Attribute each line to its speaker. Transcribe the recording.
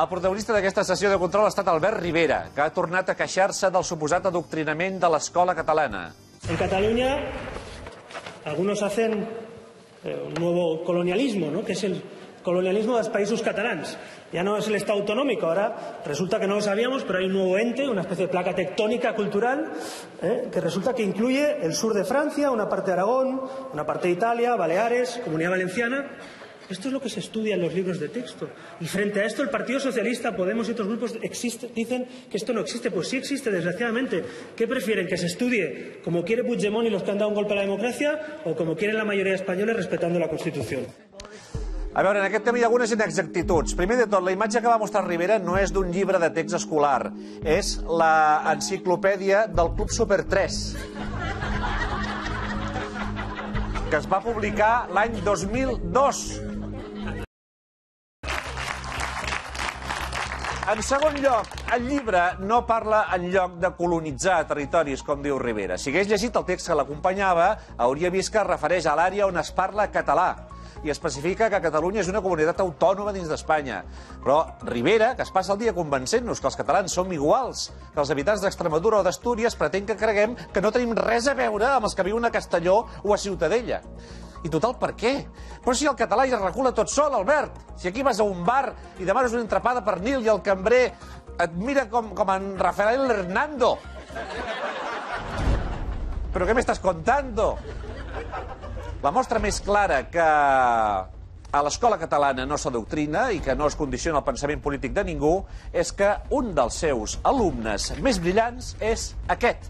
Speaker 1: El protagonista d'aquesta sessió de control ha estat Albert Rivera, que ha tornat a queixar-se del suposat adoctrinament de l'escola catalana.
Speaker 2: En Cataluña algunos hacen eh, un nuevo colonialismo, ¿no? que es el colonialismo de los países catalans. Ya no es el Estado autonómico, ahora resulta que no lo sabíamos, pero hay un nuevo ente, una especie de placa tectónica cultural, ¿eh? que resulta que incluye el sur de Francia, una parte de Aragón, una parte de Italia, Baleares, Comunidad Valenciana. Esto es lo que se estudia en los libros de texto. Y frente a esto, el Partido Socialista, Podemos y otros grupos existe- dicen que esto no existe. Pues sí existe, desgraciadamente. ¿Qué prefieren? ¿Que se estudie como quiere Puigdemont y los que han dado un golpe a la democracia o como quieren la mayoría de españoles respetando la Constitución?
Speaker 1: A veure, en aquest tema hi ha algunes inexactituds. Primer de tot, la imatge que va mostrar Rivera no és d'un llibre de text escolar, és la enciclopèdia del Club Super 3, que es va publicar l'any 2002. En segon lloc, el llibre no parla en lloc de colonitzar territoris, com diu Rivera. Si hagués llegit el text que l'acompanyava, hauria vist que es refereix a l'àrea on es parla català i especifica que Catalunya és una comunitat autònoma dins d'Espanya. Però Rivera, que es passa el dia convencent-nos que els catalans som iguals que els habitants d'Extremadura o d'Astúries, pretén que creguem que no tenim res a veure amb els que viuen a Castelló o a Ciutadella. I total, per què? Però si el català ja es recula tot sol, Albert. Si aquí vas a un bar i demanes una entrapada per Nil i el cambrer et mira com, com en Rafael Hernando. Però què m'estàs contando? La mostra més clara que a l'escola catalana no s'adoctrina i que no es condiciona el pensament polític de ningú és que un dels seus alumnes més brillants és aquest,